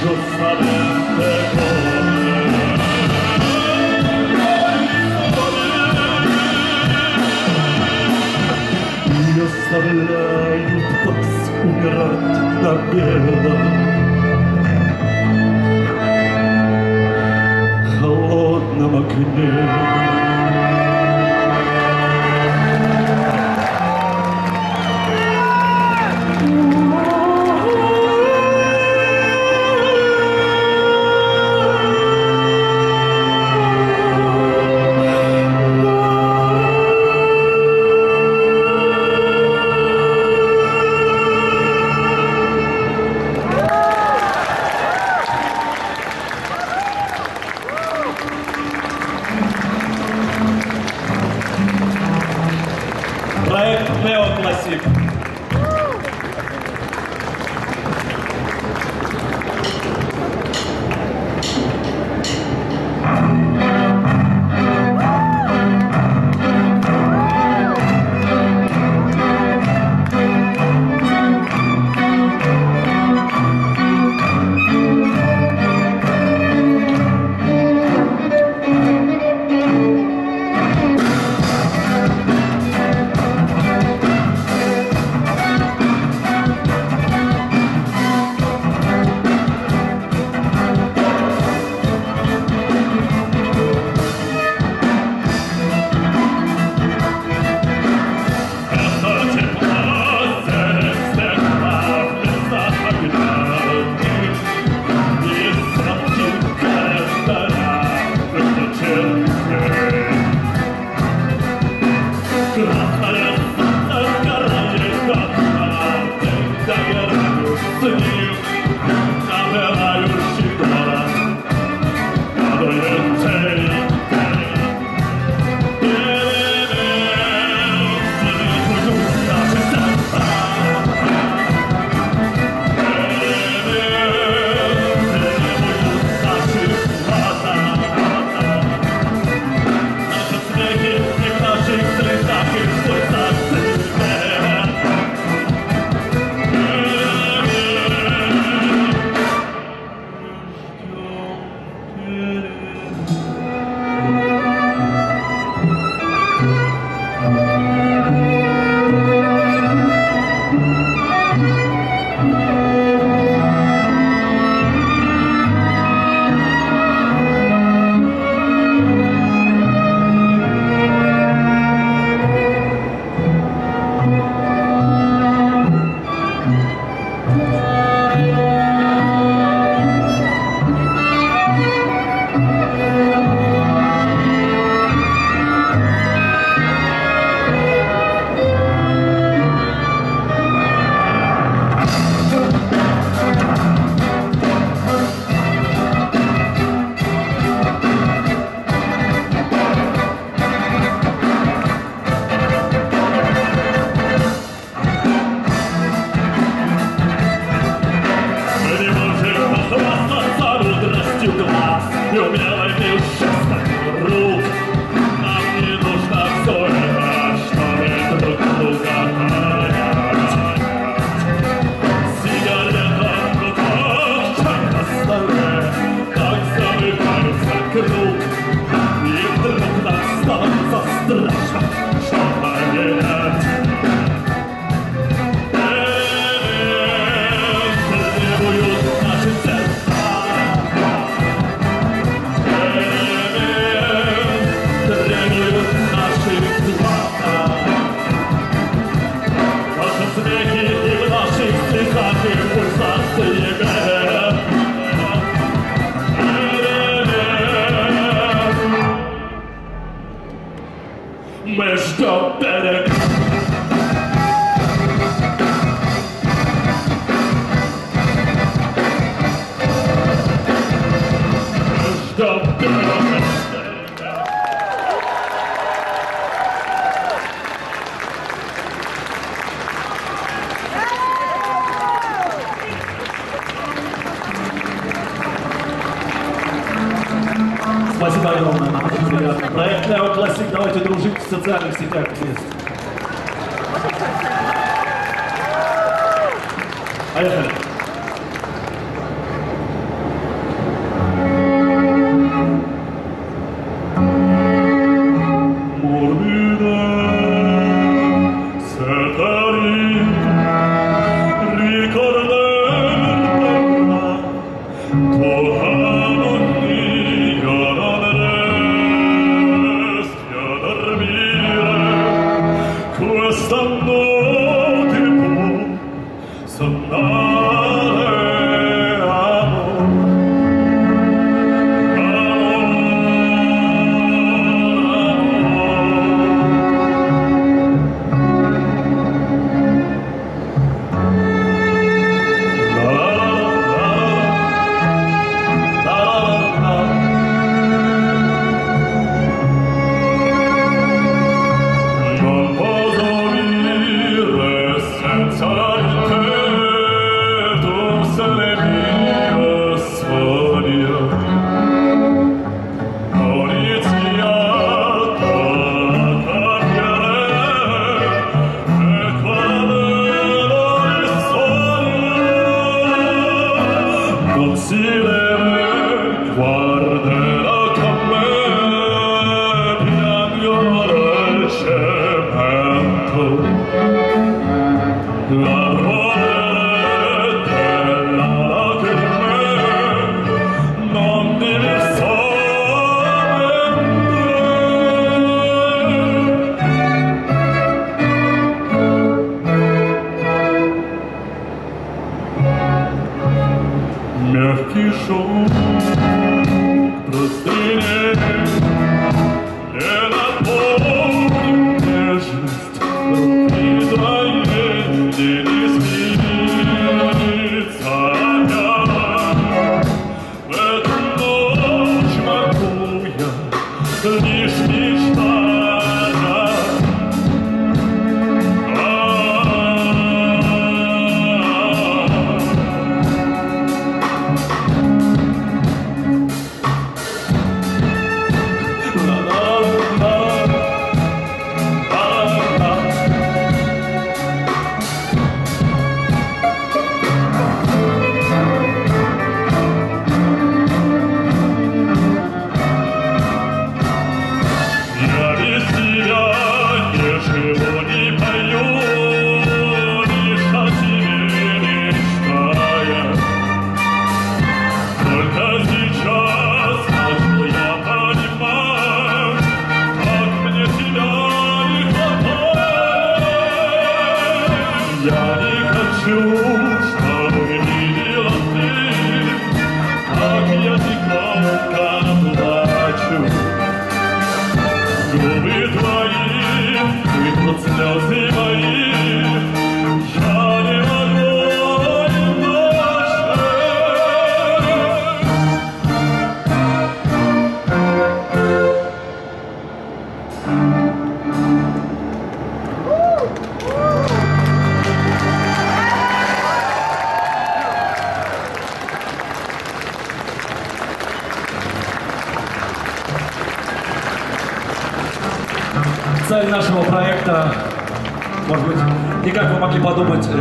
Giustamente come И оставляют вас умирать на белом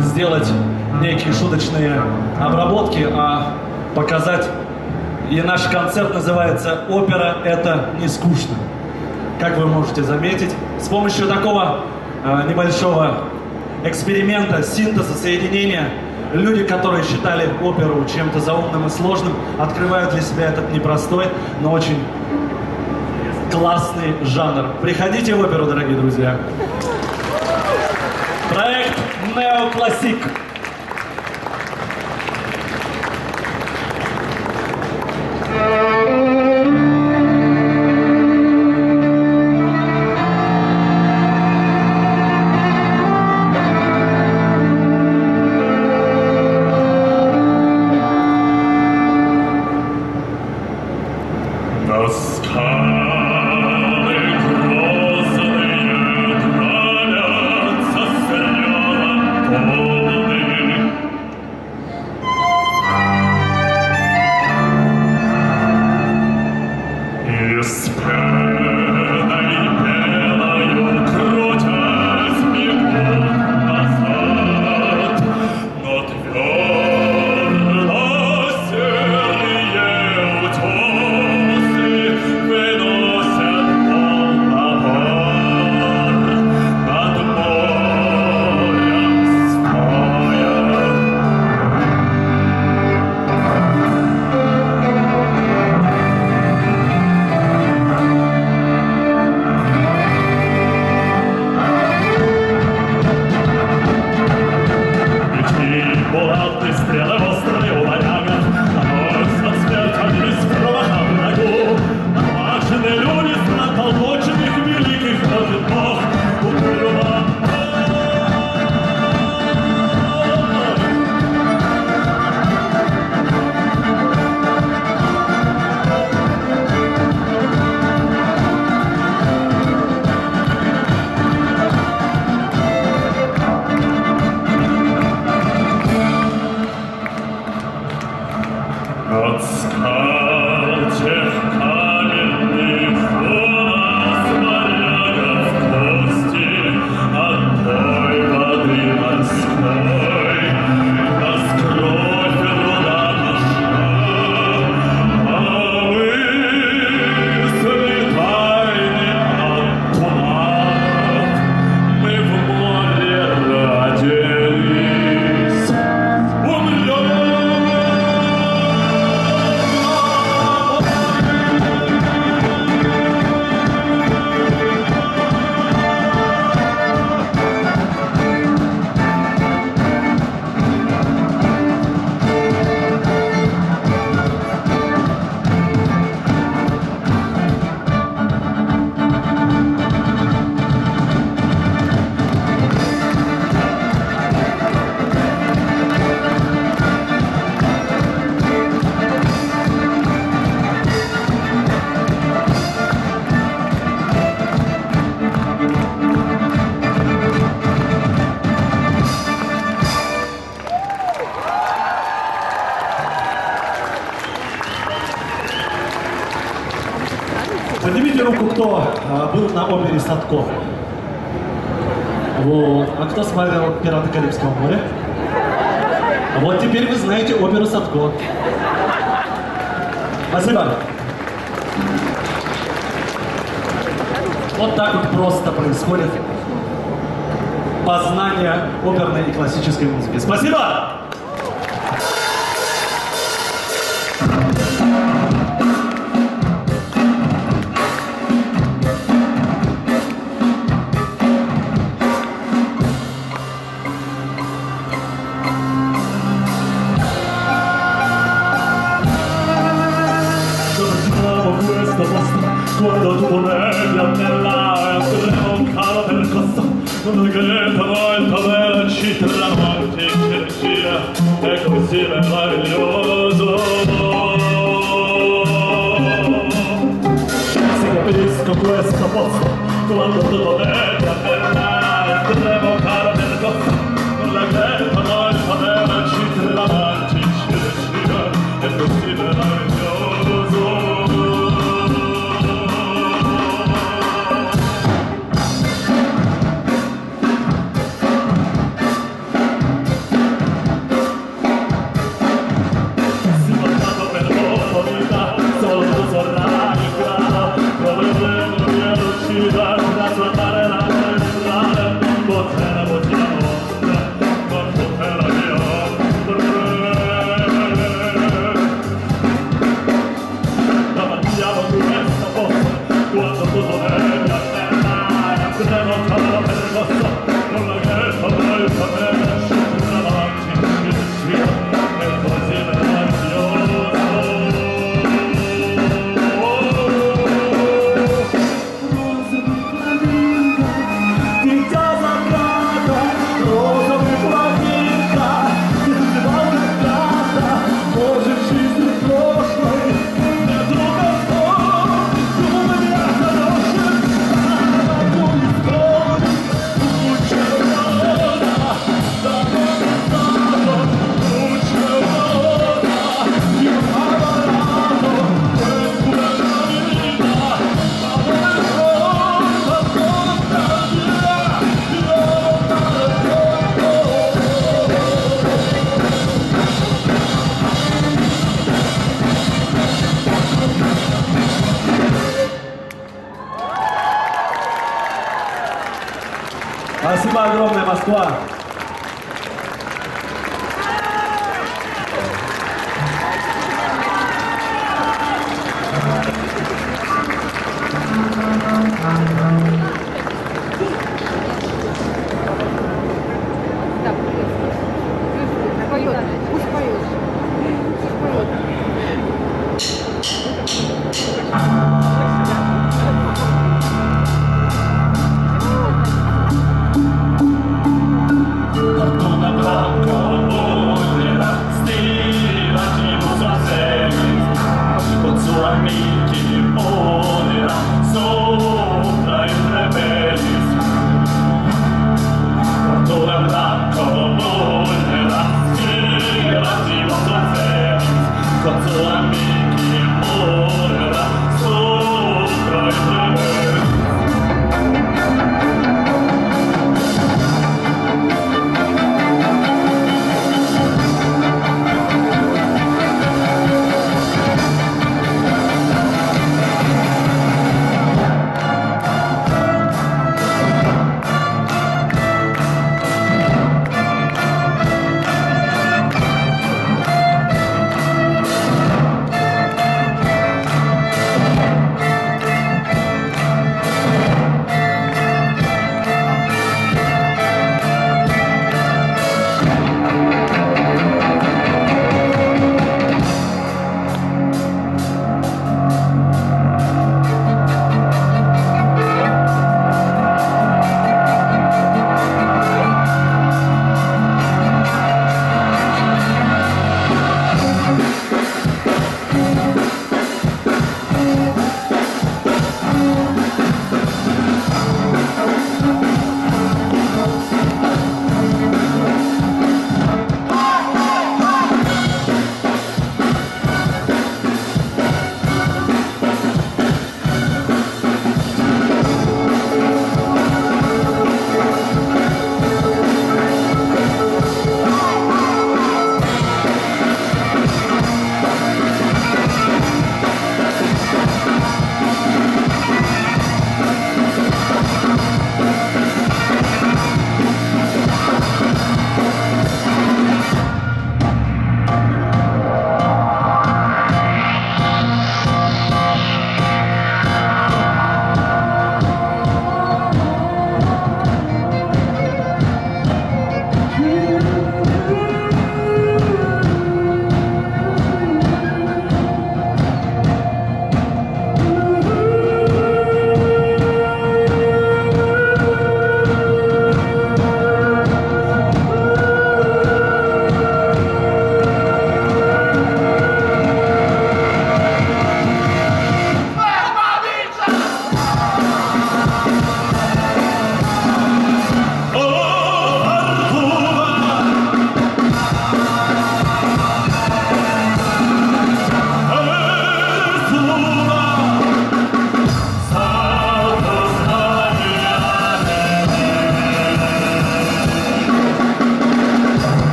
сделать некие шуточные обработки, а показать. И наш концерт называется «Опера – это не скучно». Как вы можете заметить, с помощью такого э, небольшого эксперимента, синтеза, соединения, люди, которые считали оперу чем-то заумным и сложным, открывают для себя этот непростой, но очень классный жанр. Приходите в оперу, дорогие друзья. Проект Неоклассик. Карибского моря. Вот теперь вы знаете оперу Садко. Спасибо. Вот так вот просто происходит познание оперной и классической музыки. Спасибо! questa mossa quando devo vedere per me devo fare per forza con la guerra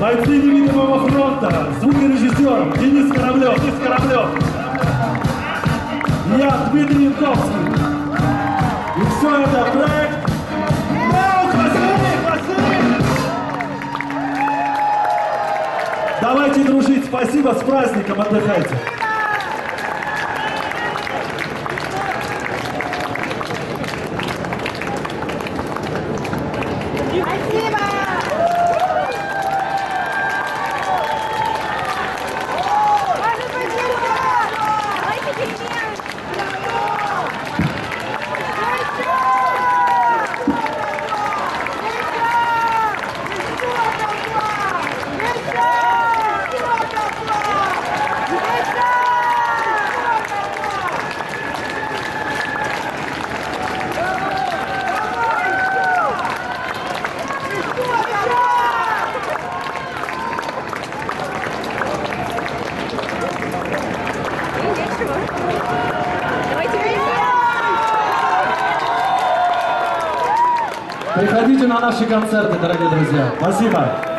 Бойцы невидимого фронта, звукорежиссер Денис Кораблев. Денис Кораблев. Я Дмитрий Янковский. И все это проект. Давайте дружить. Спасибо. С праздником. Отдыхайте. Спасибо! Ваша поддержка! Давайте перемен! Давайте Приходите на наши концерты, дорогие друзья. Спасибо.